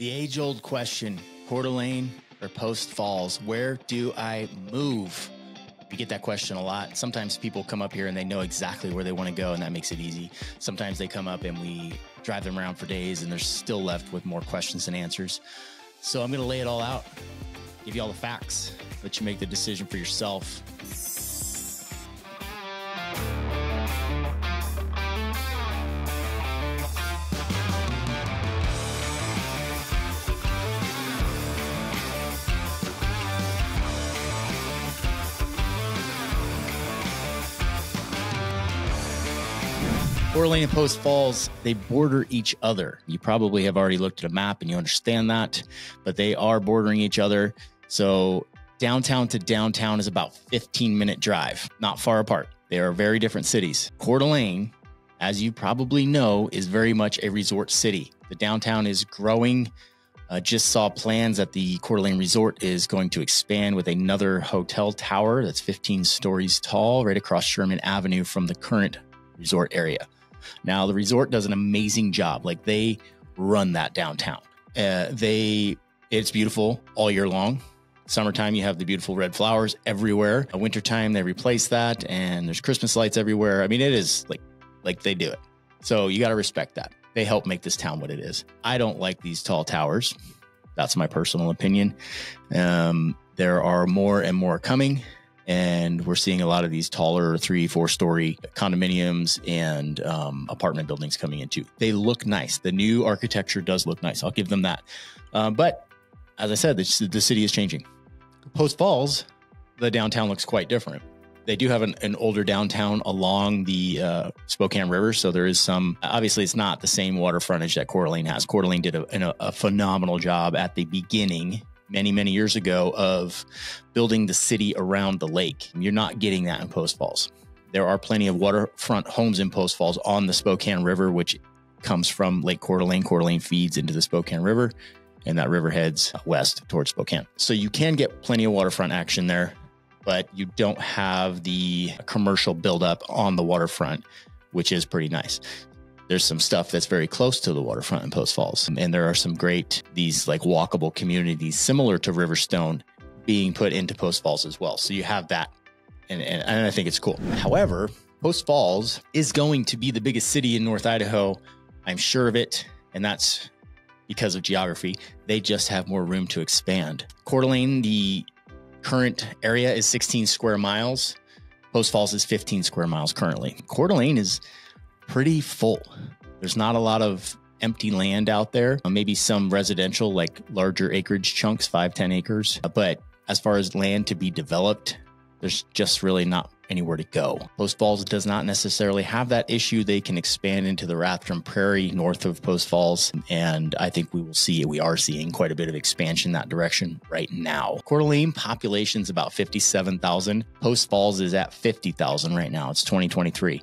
The age old question Coeur d'Alene or Post Falls, where do I move? We get that question a lot. Sometimes people come up here and they know exactly where they want to go, and that makes it easy. Sometimes they come up and we drive them around for days, and they're still left with more questions than answers. So I'm going to lay it all out, give you all the facts, let you make the decision for yourself. Coeur and Post Falls, they border each other. You probably have already looked at a map and you understand that, but they are bordering each other. So downtown to downtown is about 15 minute drive, not far apart. They are very different cities. Coeur d'Alene, as you probably know, is very much a resort city. The downtown is growing. Uh, just saw plans that the Coeur d'Alene Resort is going to expand with another hotel tower that's 15 stories tall right across Sherman Avenue from the current resort area. Now, the resort does an amazing job. Like they run that downtown. Uh, they it's beautiful all year long. Summertime, you have the beautiful red flowers everywhere. wintertime, they replace that, and there's Christmas lights everywhere. I mean, it is like like they do it. So you got to respect that. They help make this town what it is. I don't like these tall towers. That's my personal opinion. Um, there are more and more coming and we're seeing a lot of these taller three four story condominiums and um, apartment buildings coming in too. They look nice. The new architecture does look nice. I'll give them that. Um, but as i said the, the, city is changing. Post falls the downtown looks quite different. They do have an, an older downtown along the uh, Spokane River, so there is some. Obviously, it's not the same water frontage that Coeur has. Coeur did a, a, a phenomenal job at the beginning many, many years ago of building the city around the lake. You're not getting that in Post Falls. There are plenty of waterfront homes in Post Falls on the Spokane River, which comes from Lake Coeur d'Alene. Coeur d'Alene feeds into the Spokane River, and that river heads west towards Spokane. So you can get plenty of waterfront action there, but you don't have the commercial buildup on the waterfront, which is pretty nice there's some stuff that's very close to the waterfront in Post Falls. And there are some great, these like walkable communities similar to Riverstone being put into Post Falls as well. So you have that. And, and, and I think it's cool. However, Post Falls is going to be the biggest city in North Idaho. I'm sure of it. And that's because of geography. They just have more room to expand. Coeur d'Alene, the current area is 16 square miles. Post Falls is 15 square miles currently. Coeur d'Alene is pretty full. There's not a lot of empty land out there, uh, maybe some residential, like larger acreage chunks, five, 10 acres. Uh, but as far as land to be developed, there's just really not anywhere to go. Post Falls does not necessarily have that issue. They can expand into the Rathdrum Prairie north of Post Falls. And I think we will see, we are seeing quite a bit of expansion that direction right now. Coeur d'Alene population is about 57,000. Post Falls is at 50,000 right now. It's 2023.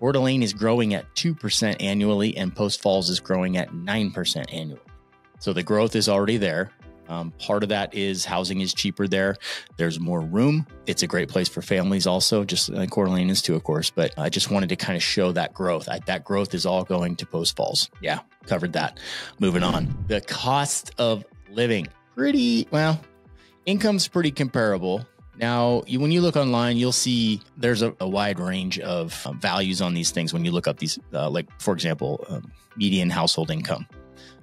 Coeur d'Alene is growing at 2% annually, and Post Falls is growing at 9% annually. So the growth is already there. Um, part of that is housing is cheaper there. There's more room. It's a great place for families, also, just like Coeur d'Alene is too, of course. But I just wanted to kind of show that growth. I, that growth is all going to Post Falls. Yeah, covered that. Moving on. The cost of living, pretty well, income's pretty comparable. Now, you, when you look online, you'll see there's a, a wide range of values on these things when you look up these, uh, like, for example, um, median household income.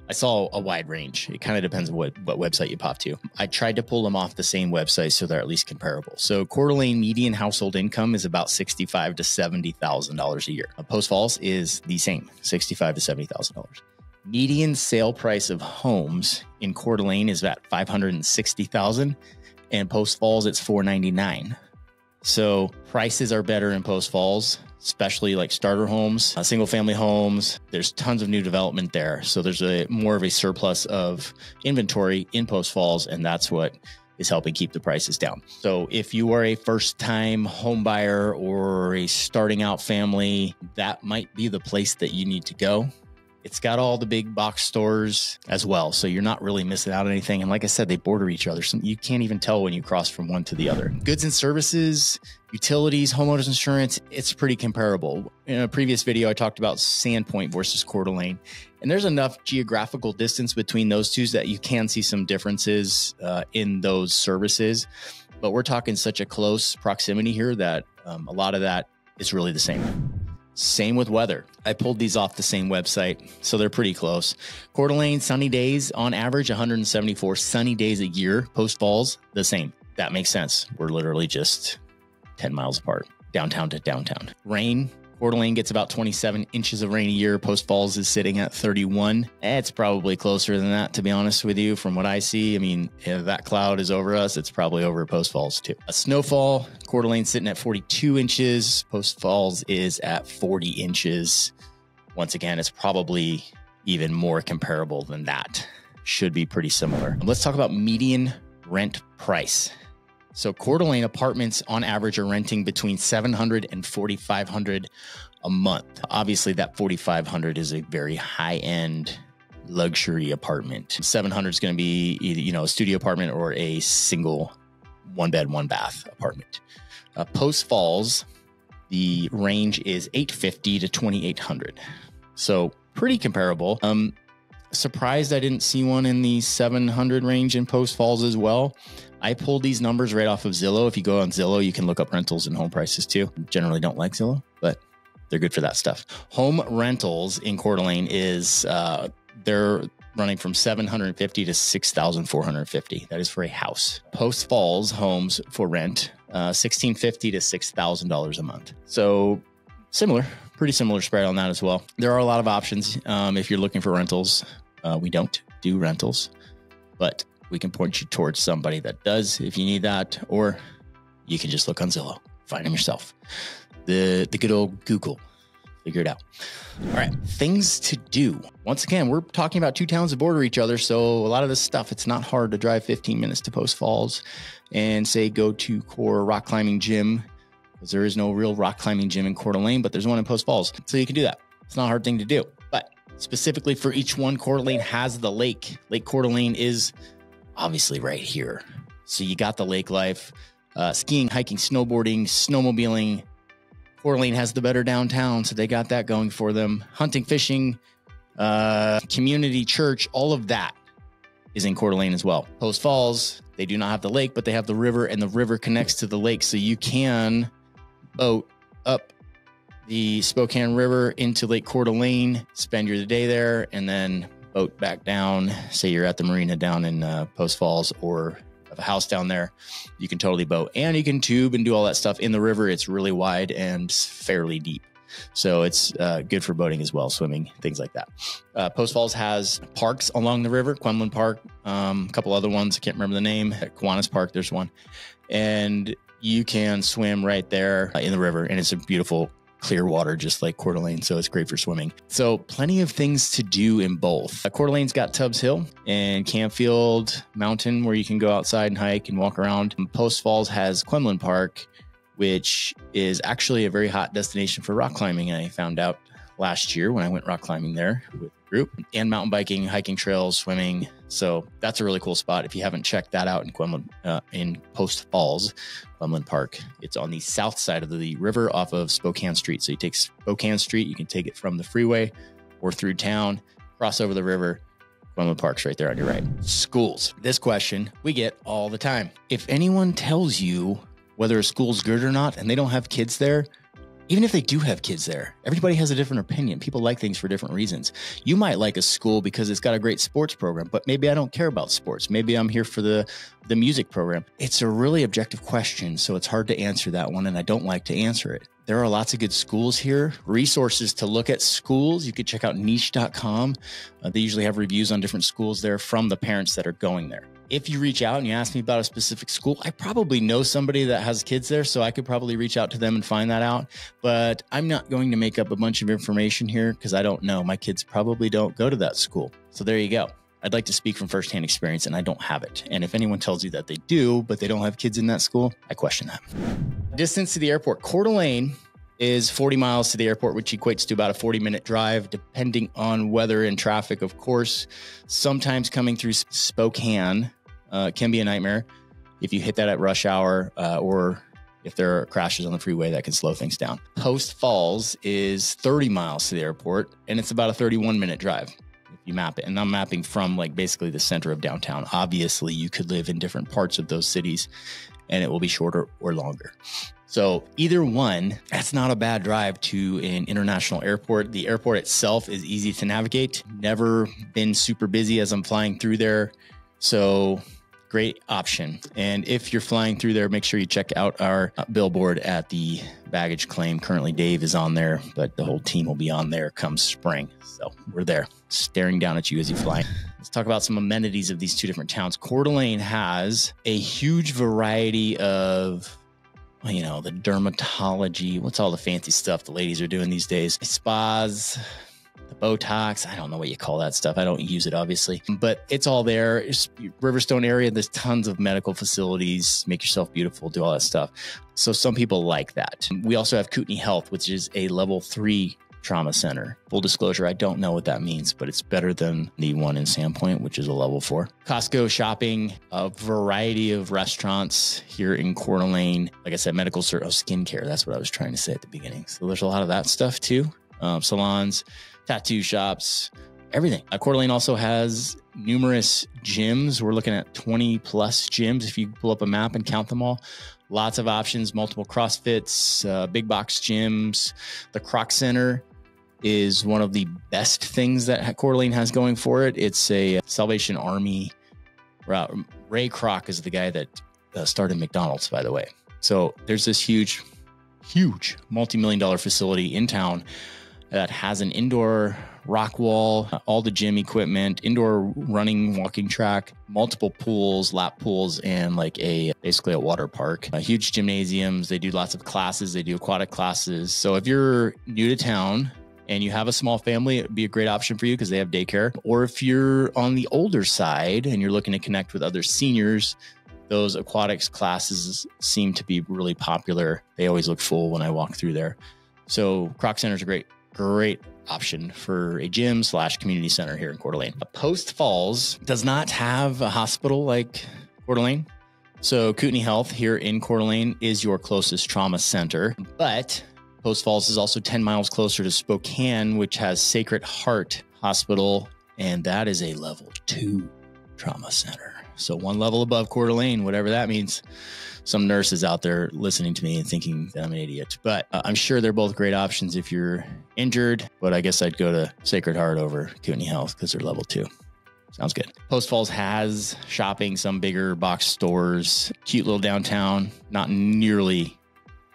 I saw a wide range. It kind of depends on what, what website you pop to. I tried to pull them off the same website so they're at least comparable. So Coeur median household income is about sixty-five to seventy thousand dollars a year. Post Falls is the same, sixty-five to seventy thousand dollars. Median sale price of homes in Coeur d'Alene is about five hundred and sixty thousand. dollars and Post Falls it's 499. So prices are better in Post Falls, especially like starter homes, uh, single family homes. There's tons of new development there. So there's a more of a surplus of inventory in Post Falls and that's what is helping keep the prices down. So if you are a first time home buyer or a starting out family, that might be the place that you need to go. It's got all the big box stores as well. So you're not really missing out on anything. And like I said, they border each other. So you can't even tell when you cross from one to the other. Goods and services, utilities, homeowners insurance, it's pretty comparable. In a previous video, I talked about Sandpoint versus Coeur d'Alene. And there's enough geographical distance between those two that you can see some differences uh, in those services. But we're talking such a close proximity here that um, a lot of that is really the same. Same with weather. I pulled these off the same website, so they're pretty close. Coeur d'Alene, sunny days on average, 174 sunny days a year. Post Falls, the same. That makes sense. We're literally just 10 miles apart, downtown to downtown. Rain, D'Alene gets about 27 inches of rain a year. Post Falls is sitting at 31. It's probably closer than that, to be honest with you, from what I see. I mean, if that cloud is over us, it's probably over Post Falls too. A snowfall, Coeur sitting at 42 inches. Post Falls is at 40 inches. Once again, it's probably even more comparable than that. Should be pretty similar. Let's talk about median rent price. So Coeur d'Alene apartments on average are renting between 700 and 4500 a month. Obviously that 4500 is a very high end luxury apartment. 700 is going to be either, you know, a studio apartment or a single one bed, one bath apartment. Uh, Post Falls, the range is 850 to 2800. So pretty comparable. Um, surprised I didn't see one in the 700 range in Post Falls as well. I pulled these numbers right off of Zillow. If you go on Zillow, you can look up rentals and home prices too. Generally don't like Zillow, but they're good for that stuff. Home rentals in Coeur d'Alene is uh, they're running from 750 to 6,450. That is for a house. Post Falls homes for rent, uh, 1650 to $6,000 a month. So similar, pretty similar spread on that as well. There are a lot of options um, if you're looking for rentals. Uh, we don't do rentals, but we can point you towards somebody that does if you need that, or you can just look on Zillow, find them yourself. The the good old Google, figure it out. All right, things to do. Once again, we're talking about two towns that border each other, so a lot of this stuff it's not hard to drive 15 minutes to Post Falls and say go to Core Rock Climbing Gym because there is no real rock climbing gym in Coeur d'Alene, but there's one in Post Falls, so you can do that. It's not a hard thing to do, but specifically for each one, Coeur d'Alene has the lake. Lake Coeur d'Alene is obviously right here. So you got the lake life, uh, skiing, hiking, snowboarding, snowmobiling. Coeur has the better downtown, so they got that going for them. Hunting, fishing, uh, community, church, all of that is in Coeur d'Alene as well. Post Falls, they do not have the lake, but they have the river, and the river connects to the lake, so you can boat up the Spokane River into Lake Coeur d'Alene, spend your day there, and then boat back down. Say you're at the marina down in uh, Post Falls or have a house down there, you can totally boat and you can tube and do all that stuff in the river. It's really wide and fairly deep. So it's uh, good for boating as well, swimming, things like that. Uh, Post Falls has parks along the river, Q'emiln Park, um, a couple other ones. I can't remember the name. At Kiwanis Park, there's one. And you can swim right there in the river. And it's a beautiful clear water, just like Coeur d'Alene. So it's great for swimming. So plenty of things to do in both. Uh, Coeur d'Alene's got Tubbs Hill and Canfield Mountain, where you can go outside and hike and walk around. Post Falls has Q'emiln Park, which is actually a very hot destination for rock climbing. I found out last year when I went rock climbing there with group and mountain biking, hiking trails, swimming. So that's a really cool spot. If you haven't checked that out in Q'emiln, uh, in Post Falls, Q'emiln Park, it's on the south side of the river off of Spokane Street. So you take Spokane Street, you can take it from the freeway or through town, cross over the river. Q'emiln Park's right there on your right. Schools. This question we get all the time. If anyone tells you whether a school's good or not and they don't have kids there, even if they do have kids there, everybody has a different opinion. People like things for different reasons. You might like a school because it's got a great sports program, but maybe I don't care about sports. Maybe I'm here for the the music program. It's a really objective question, so it's hard to answer that one and I don't like to answer it. There are lots of good schools here, resources to look at schools. You could check out niche.com. Uh, they usually have reviews on different schools there from the parents that are going there if you reach out and you ask me about a specific school, I probably know somebody that has kids there, so I could probably reach out to them and find that out. But I'm not going to make up a bunch of information here because I don't know. My kids probably don't go to that school. So there you go. I'd like to speak from firsthand experience, and I don't have it. And if anyone tells you that they do, but they don't have kids in that school, I question that. Distance to the airport, Coeur d'Alene is 40 miles to the airport, which equates to about a 40 minute drive, depending on weather and traffic, of course. Sometimes coming through Spokane uh, can be a nightmare if you hit that at rush hour uh, or if there are crashes on the freeway that can slow things down. Post Falls is 30 miles to the airport and it's about a 31 minute drive if you map it. And I'm mapping from like basically the center of downtown. Obviously, you could live in different parts of those cities and it will be shorter or longer. So, either one, that's not a bad drive to an international airport. The airport itself is easy to navigate, never been super busy as I'm flying through there. So, great option. And if you're flying through there, make sure you check out our uh, billboard at the baggage claim. Currently, Dave is on there, but the whole team will be on there come spring. So we're there staring down at you as you fly. Let's talk about some amenities of these two different towns. Coeur d'Alene has a huge variety of you know, the dermatology, what's all the fancy stuff the ladies are doing these days? Spas, the Botox. I don't know what you call that stuff. I don't use it, obviously, but it's all there. It's Riverstone area. There's tons of medical facilities. Make yourself beautiful. Do all that stuff. So some people like that. We also have Kootenai Health, which is a level three trauma center. Full disclosure, I don't know what that means, but it's better than the one in Sandpoint, which is a level four. Costco shopping, a variety of restaurants here in Coeur d'Alene. Like I said, medical oh, skincare. That's what I was trying to say at the beginning. So there's a lot of that stuff too. Um, salons, tattoo shops, everything. Uh, Coeur d'Alene also has numerous gyms. We're looking at 20 plus gyms if you pull up a map and count them all. Lots of options, multiple CrossFits, uh, big box gyms. The Kroc Center is one of the best things that Coeur d'Alene has going for it. It's a Salvation Army. Ray Kroc is the guy that uh, started McDonald's, by the way. So there's this huge, huge multi million dollar facility in town that has an indoor rock wall, all the gym equipment, indoor running, walking track, multiple pools, lap pools, and like a basically a water park. Uh, huge gymnasiums. They do lots of classes. They do aquatic classes. So if you're new to town, and you have a small family, it would be a great option for you because they have daycare. Or if you're on the older side and you're looking to connect with other seniors, those aquatics classes seem to be really popular. They always look full when I walk through there. So Kroc Center is a great great option for a gym slash community center here in Coeur d'Alene. Post Falls does not have a hospital like Coeur d'Alene. So Kootenai Health here in Coeur d'Alene is your closest trauma center, but Post Falls is also 10 miles closer to Spokane, which has Sacred Heart Hospital, and that is a level two trauma center. So one level above Coeur d'Alene, whatever that means some nurses out there listening to me and thinking that I'm an idiot. But uh, I'm sure they're both great options if you're injured. But I guess I'd go to Sacred Heart over Kootenai Health because they're level two. Sounds good. Post Falls has shopping, some bigger box stores, cute little downtown, not nearly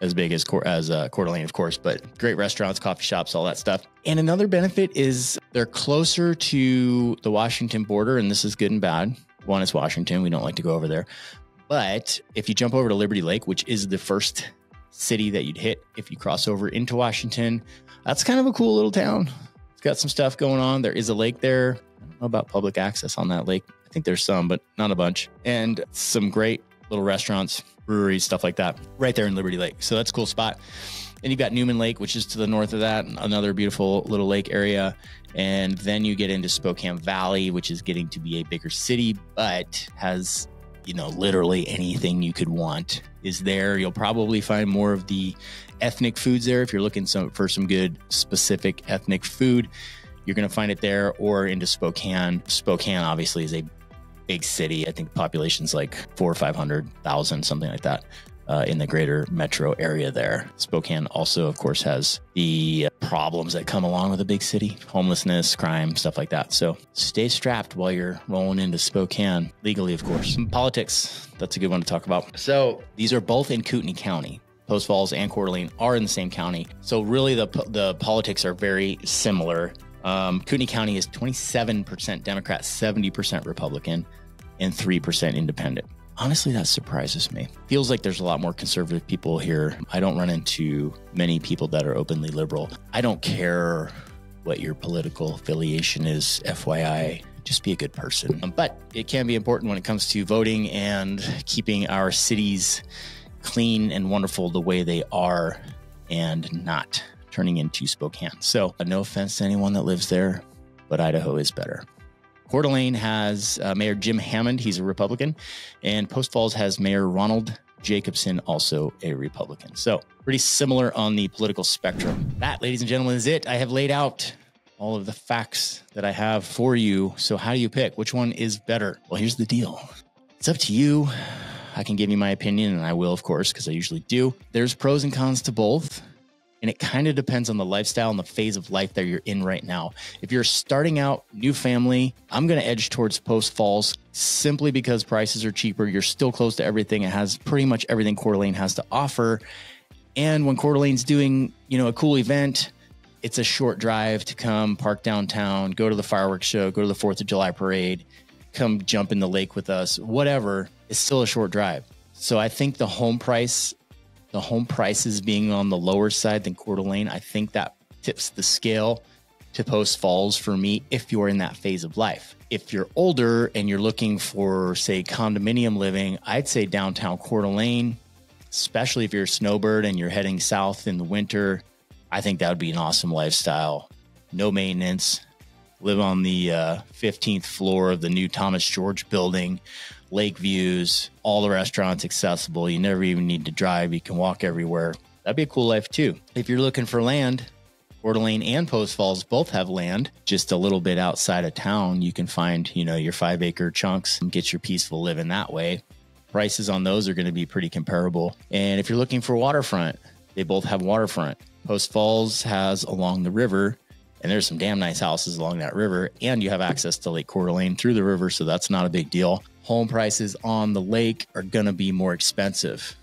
as big as as uh, Coeur d'Alene, of course, but great restaurants, coffee shops, all that stuff. And another benefit is they're closer to the Washington border, and this is good and bad. One is Washington; we don't like to go over there. But if you jump over to Liberty Lake, which is the first city that you'd hit if you cross over into Washington, that's kind of a cool little town. It's got some stuff going on. There is a lake there. I don't know about public access on that lake. I think there's some, but not a bunch. And some great little restaurants, breweries, stuff like that, right there in Liberty Lake. So that's a cool spot. And you've got Newman Lake, which is to the north of that, another beautiful little lake area. And then you get into Spokane Valley, which is getting to be a bigger city, but has you know, literally anything you could want is there. You'll probably find more of the ethnic foods there. If you're looking some, for some good specific ethnic food, you're going to find it there or into Spokane. Spokane obviously is a big city. I think the population's like four or 500,000, something like that uh, in the greater metro area there. Spokane also, of course, has the problems that come along with a big city homelessness, crime, stuff like that. So stay strapped while you're rolling into Spokane, legally, of course. Politics, that's a good one to talk about. So these are both in Kootenai County. Post Falls and Coeur d'Alene are in the same county. So really the, the politics are very similar. Um, Kootenai County is 27% Democrat, 70% Republican, and 3% independent honestly, that surprises me. Feels like there's a lot more conservative people here. I don't run into many people that are openly liberal. I don't care what your political affiliation is, FYI. Just be a good person. But it can be important when it comes to voting and keeping our cities clean and wonderful the way they are and not turning into Spokane. So, no offense to anyone that lives there, but Idaho is better. Coeur d'Alene has uh, Mayor Jim Hammond, he's a Republican, and Post Falls has Mayor Ronald Jacobson, also a Republican. So, pretty similar on the political spectrum. That, ladies and gentlemen, is it. I have laid out all of the facts that I have for you. So, how do you pick? Which one is better? Well, here's the deal it's up to you. I can give you my opinion, and I will, of course, because I usually do. There's pros and cons to both. And it kind of depends on the lifestyle and the phase of life that you're in right now. If you're starting out, new family, I'm going to edge towards Post Falls simply because prices are cheaper. You're still close to everything. It has pretty much everything Coeur d'Alene has to offer. And when Coeur d'Alene's doing, you know, a cool event, it's a short drive to come park downtown, go to the fireworks show, go to the 4th of July parade, come jump in the lake with us, whatever. It's still a short drive. So I think the home price the home prices being on the lower side than Coeur d'Alene, I think that tips the scale to Post Falls for me if you're in that phase of life. If you're older and you're looking for, say, condominium living, I'd say downtown Coeur d'Alene, especially if you're a snowbird and you're heading south in the winter. I think that would be an awesome lifestyle. No maintenance, live on the uh, 15th floor of the new Thomas George building lake views, all the restaurants accessible. You never even need to drive. You can walk everywhere. That'd be a cool life too. If you're looking for land, Coeur d'Alene and Post Falls both have land just a little bit outside of town. You can find, you know, your five acre chunks and get your peaceful living that way. Prices on those are going to be pretty comparable. And if you're looking for waterfront, they both have waterfront. Post Falls has along the river, and there's some damn nice houses along that river, and you have access to Lake Coeur d'Alene through the river, so that's not a big deal home prices on the lake are to be more expensive.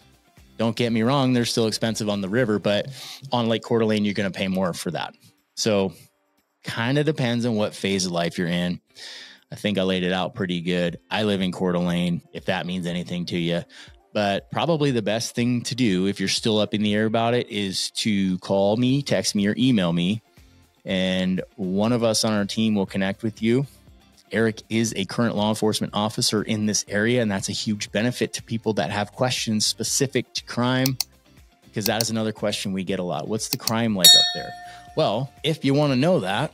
Don't get me wrong, they're still expensive on the river, but on Lake Coeur d'Alene, you're to pay more for that. So, kind of depends on what phase of life you're in. I think I laid it out pretty good. I live in Coeur d'Alene, if that means anything to you. But probably the best thing to do if you're still up in the air about it is to call me, text me, or email me. And one of us on our team will connect with you Eric is a current law enforcement officer in this area, and that's a huge benefit to people that have questions specific to crime, because that is another question we get a lot. What's the crime like up there? Well, if you want to know that,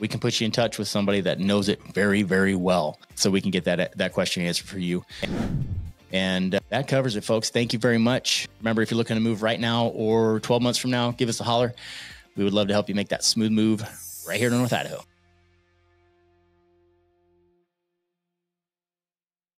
we can put you in touch with somebody that knows it very, very well, so we can get that that question answered for you. And uh, that covers it, folks. Thank you very much. Remember, if you're looking to move right now or 12 months from now, give us a holler. We would love to help you make that smooth move right here to North Idaho.